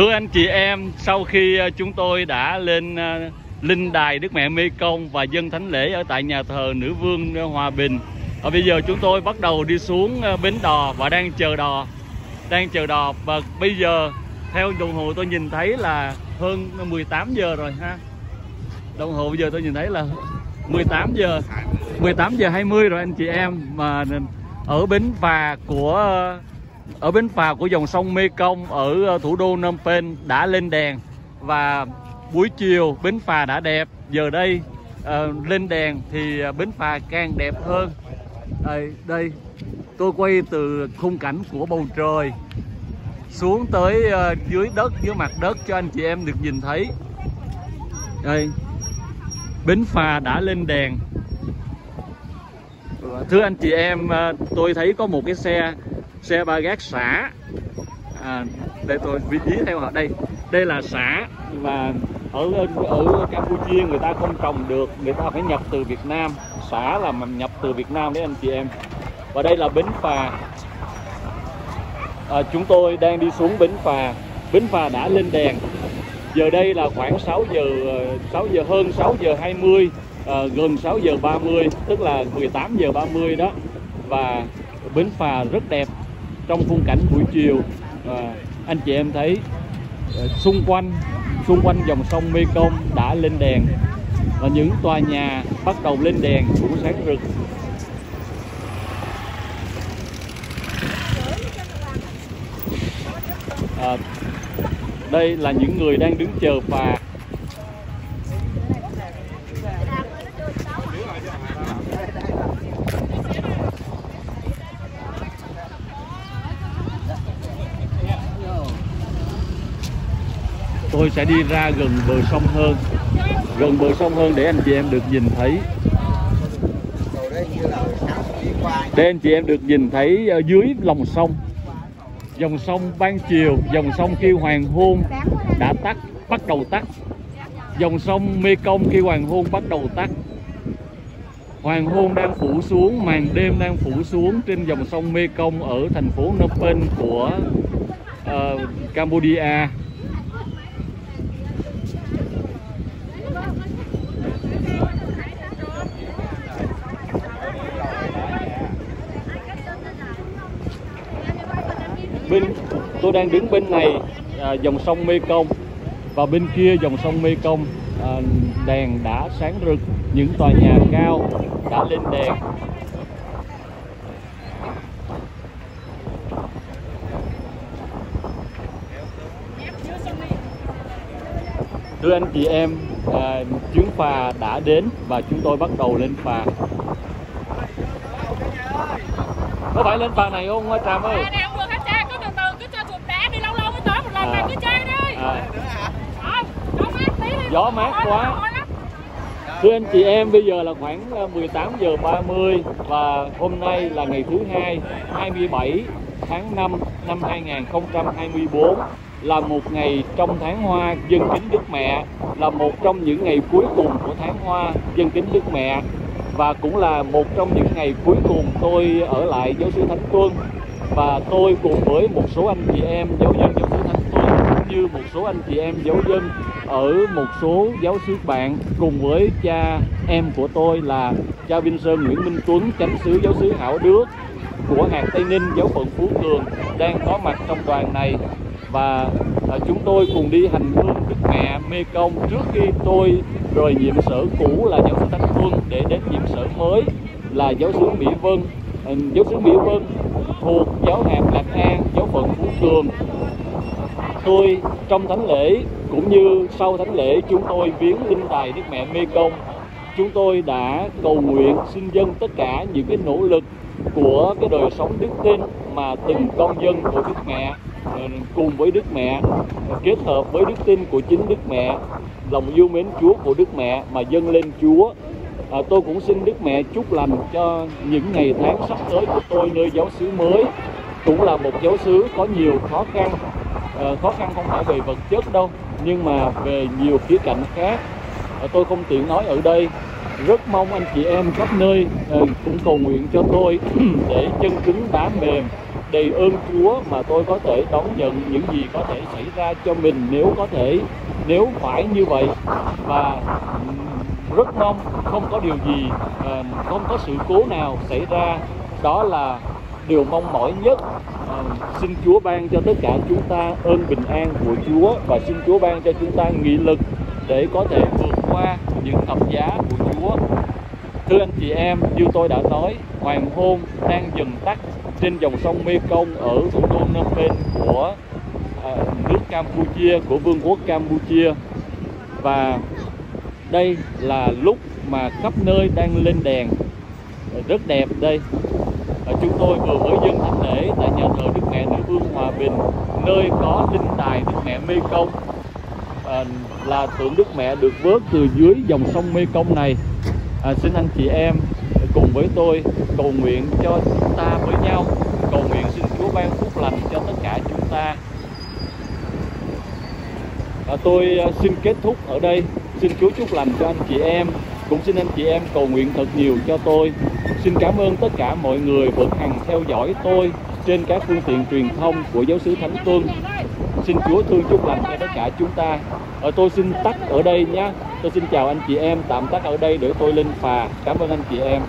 Thưa anh chị em, sau khi ờ, chúng tôi đã lên ờ, linh đài Đức Mẹ Mê Công và dân thánh lễ ở tại nhà thờ Nữ Vương Hòa Bình. Và bây giờ chúng tôi bắt đầu đi xuống ờ, bến đò và đang chờ đò. Đang chờ đò và bây giờ theo đồng hồ tôi nhìn thấy là hơn 18 giờ rồi ha. Đồng hồ bây giờ tôi nhìn thấy là 18 giờ 18 giờ 20 rồi anh chị em mà ở bến phà của ở bến phà của dòng sông Mekong ở ờ, thủ đô Phnom Penh đã lên đèn và buổi chiều bến phà đã đẹp. Giờ đây uh, lên đèn thì ờ, bến phà càng đẹp hơn. Đây, đây tôi quay từ khung cảnh của bầu trời xuống tới uh, dưới đất dưới mặt đất cho anh chị em được nhìn thấy. Đây bến phà đã lên đèn. Thưa anh chị em tôi thấy có một cái xe xe ba gác xã à, để tôi vị trí theo họ đây. Đây là xã và ở ở Campuchia người ta không trồng được. Người ta phải nhập từ Việt Nam. Xã là mình nhập từ Việt Nam đấy anh chị em. Và đây là bến phà. À, chúng tôi đang đi xuống bến phà. Bến phà đã lên đèn. Giờ đây là khoảng 6 giờ ờ, 6 giờ hơn 6 giờ 20 à, ờ, gần 6 giờ 30 tức là 18 giờ 30 đó. Và bến phà rất đẹp trong khung cảnh buổi chiều à, anh chị em thấy à, xung quanh xung quanh dòng sông Mekong đã lên đèn và những tòa nhà bắt đầu lên đèn cũng sáng rực. À, đây là những người đang đứng chờ phà. Tôi sẽ đi ra gần bờ sông hơn. Gần bờ sông hơn để anh chị em được nhìn thấy. Để anh chị em được nhìn thấy ờ, dưới lòng sông. Dòng sông ban chiều dòng sông khi hoàng hôn đã tắt bắt đầu tắt. Dòng sông Mê Công khi hoàng hôn bắt đầu tắt. Hoàng hôn đang phủ xuống màn đêm đang phủ xuống trên dòng sông Mê Công ở thành phố Phnom Penh của ờ, uh, Cambodia bên tôi đang đứng bên này à, dòng sông Mekong và bên kia dòng sông Mekong à, đèn đã sáng rực những tòa nhà cao đã lên đèn Thưa anh chị em, à, chuyến phà đã đến và chúng tôi bắt đầu lên phà. Có phải lên phà này không Tràm ơi? Này không được hết cha, cứ từ từ cứ cho chuột đá đi lâu lâu mới tới một lần À. này cứ chơi đi. À, Không, gió mát tí đi. Gió mát quá. Thưa anh chị em, bây giờ là khoảng ờ, 18 giờ 30 và hôm nay là ngày thứ hai 27 tháng 5 năm 2024 là một ngày trong tháng hoa dân kính Đức Mẹ là một trong những ngày cuối cùng của tháng hoa dân kính Đức Mẹ và cũng là một trong những ngày cuối cùng tôi ở lại giáo sứ Thánh Tuân và tôi cùng với một số anh chị em giáo dân giáo sứ Thánh Tuân cũng như một số anh chị em giáo dân ở một số giáo sứ bạn cùng với cha em của tôi là cha Vinh Sơn Nguyễn Minh Tuấn chánh sứ giáo sứ Hảo Đức của hạt Tây Ninh giáo phận Phú Cường đang có mặt trong đoàn này. Và à, chúng tôi cùng đi hành hương Đức Mẹ Mê Công trước khi tôi rời nhiệm sở cũ là giáo sứ Thanh Phương để đến nhiệm sở mới là giáo xứ Mỹ Vân. Giáo xứ Mỹ Vân thuộc giáo hạt Lạc An giáo phận Phú Cường tôi trong thánh lễ cũng như sau thánh lễ chúng tôi viếng linh đài Đức Mẹ Mê Công chúng tôi đã cầu nguyện xin dân tất cả những cái nỗ lực của cái đời sống đức tin mà từng công dân của Đức Mẹ ờ, cùng với Đức Mẹ kết hợp với đức tin của chính Đức Mẹ lòng yêu mến Chúa của Đức Mẹ mà dâng lên Chúa. À, tôi cũng xin Đức Mẹ chúc lành cho những ngày tháng sắp tới của tôi nơi giáo xứ mới cũng là một giáo xứ có nhiều khó khăn. Ờ, khó khăn không phải về vật chất đâu, nhưng mà về nhiều khía cạnh khác. Ờ, tôi không tiện nói ở đây. Rất mong anh chị em khắp nơi ờ, cũng cầu nguyện cho tôi để chân cứng đá mềm, đầy ơn Chúa mà tôi có thể đón nhận những gì có thể xảy ra cho mình nếu có thể, nếu phải như vậy. Và rất mong không có điều gì không có sự cố nào xảy ra. Đó là điều mong mỏi nhất à, xin Chúa ban cho tất cả chúng ta ơn bình an của Chúa và xin Chúa ban cho chúng ta nghị lực để có thể vượt qua những thập giá của Chúa. Thưa anh chị em như tôi đã nói hoàng hôn đang dần tắt trên dòng sông Mekong ở thủ đô Phnom Penh của à, nước Campuchia của Vương quốc Campuchia. Và đây là lúc mà khắp nơi đang lên đèn. Rất đẹp đây. Ờ, chúng tôi vừa mới dân thánh lễ tại nhà thờ Đức Mẹ Nữ Vương Hòa Bình nơi có linh đài Đức Mẹ Mekong à, ờ, là tượng Đức Mẹ được vớt từ dưới dòng sông Mekong này. À, xin anh chị em cùng với tôi cầu nguyện cho chúng ta với nhau. Cầu nguyện xin Chúa ban phúc lành cho tất cả chúng ta. À, tôi xin kết thúc ở đây. Xin Chúa chúc lành cho anh chị em. Cũng xin anh chị em cầu nguyện thật nhiều cho tôi xin cảm ơn tất cả mọi người vẫn hằng theo dõi tôi trên các phương tiện truyền thông của giáo sứ Thánh Tuân xin Chúa thương chúc lành cho tất cả chúng ta. Ở tôi xin tắt ở đây nhé tôi xin chào anh chị em, tạm tắt ở đây để tôi lên phà. Cảm ơn anh chị em.